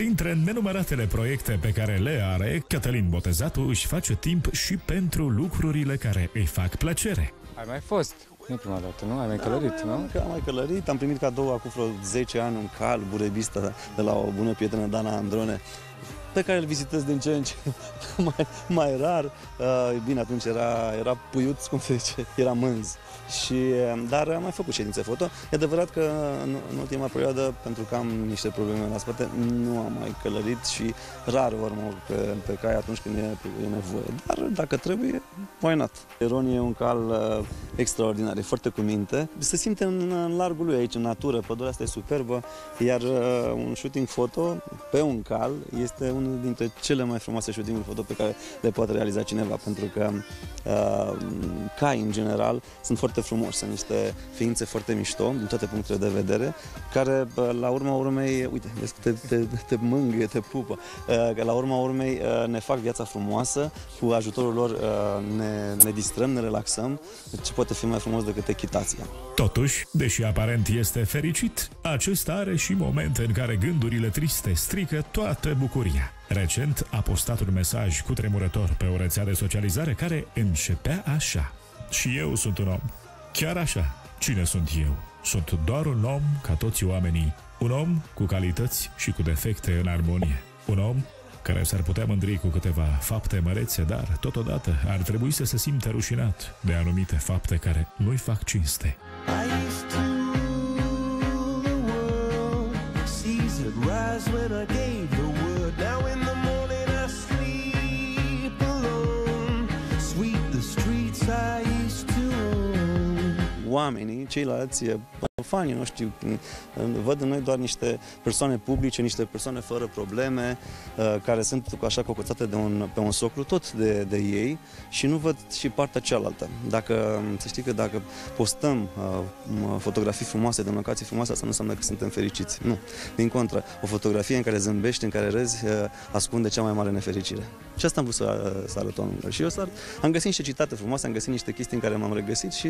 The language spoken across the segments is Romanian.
Printre nenumăratele proiecte pe care le are, Cătălin Botezatu își face timp și pentru lucrurile care îi fac plăcere. Ai mai fost? Nu prima dată, nu? Ai mai călărit, da, nu? Am mai călărit, am primit cadou acum vreo 10 ani un cal burebista de la o bună prietenă, Dana Androne, pe care îl vizitez din ce în ce mai, mai rar. Uh, bine, atunci era, era puiuț, cum se zice, era mânz. Și, uh, dar am mai făcut ședințe foto. E adevărat că în, în ultima perioadă, pentru că am niște probleme la spate, nu am mai călărit și rar ori mă urc pe, pe cai atunci când e, e nevoie. Dar dacă trebuie, why not? Ron e un cal uh, extraordinar, e foarte cu minte. Se simte în, în largul lui aici, în natură, pădurea asta e superbă, iar uh, un shooting foto pe un cal este unul dintre cele mai frumoase shooting foto pe care le poate realiza cineva, pentru că uh, cai, în general, sunt foarte frumoși, sunt niște ființe foarte mișto, din toate punctele de vedere, care, uh, la urma urmei, uite, vezi că te, te, te mângâie, te pupă, uh, că la urma urmei uh, ne fac viața frumoasă, cu ajutorul lor uh, ne, ne distrăm, ne relaxăm, ce poate fi mai frumos decât echitația. Totuși, deși aparent este fericit, acesta are și momente în care gândurile triste strică toată bucuria. Recent a postat un mesaj cu tremurător pe o rețea de socializare care începea așa. Și eu sunt un om. Chiar așa. Cine sunt eu? Sunt doar un om ca toți oamenii. Un om cu calități și cu defecte în armonie. Un om care s-ar putea mândri cu câteva fapte mărețe, dar totodată ar trebui să se simtă rușinat de anumite fapte care nu-i fac cinste. I used to rule the world. Seas would rise when I oamenii, ceilalți eh, fanii noștri, eh, văd în noi doar niște persoane publice, niște persoane fără probleme, eh, care sunt așa cocoțate de un, pe un soclu tot de, de ei și nu văd și partea cealaltă. Dacă, să știi că dacă postăm uh, fotografii frumoase de locații frumoase, asta nu înseamnă că suntem fericiți. Nu. Din contră, o fotografie în care zâmbești, în care râzi, uh, ascunde cea mai mare nefericire. Și asta am vrut să, să arăt oamenilor. Și eu să, am găsit niște citate frumoase, am găsit niște chestii în care m-am regăsit și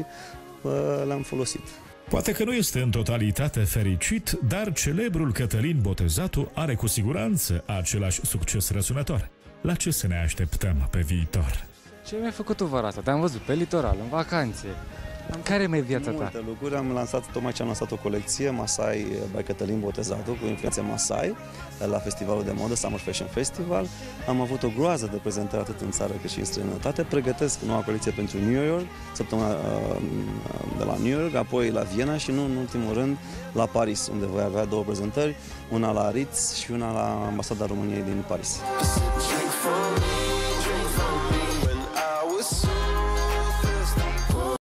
uh, le-am folosit. Poate că nu este în totalitate fericit, dar celebrul Cătălin Botezatu are cu siguranță același succes răsunător. La ce să ne așteptăm pe viitor? Ce mi-ai făcut tu vara asta? Te-am văzut pe litoral, în vacanțe. În care mai e viața ta? Multe lucruri. Am lansat, tocmai ce am lansat o colecție, Masai by Cătălin Botezatu, cu influențe Masai, la festivalul de modă Summer Fashion Festival. Am avut o groază de prezentări atât în țară cât și în străinătate. Pregătesc noua colecție pentru New York, săptămâna uh, de la New York, apoi la Viena și nu în ultimul rând la Paris, unde voi avea două prezentări, una la Ritz și una la Ambasada României din Paris. Drink for me.